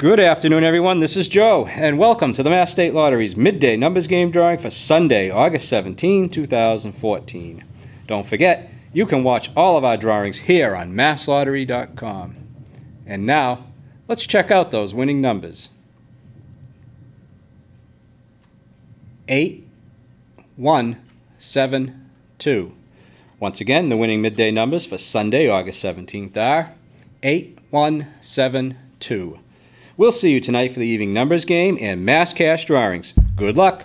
Good afternoon, everyone. This is Joe, and welcome to the Mass State Lottery's midday numbers game drawing for Sunday, August 17, 2014. Don't forget, you can watch all of our drawings here on masslottery.com. And now, let's check out those winning numbers. 8, 1, 7, 2. Once again, the winning midday numbers for Sunday, August 17th are 8, 1, 7, 2. We'll see you tonight for the evening numbers game and mass cash drawings. Good luck!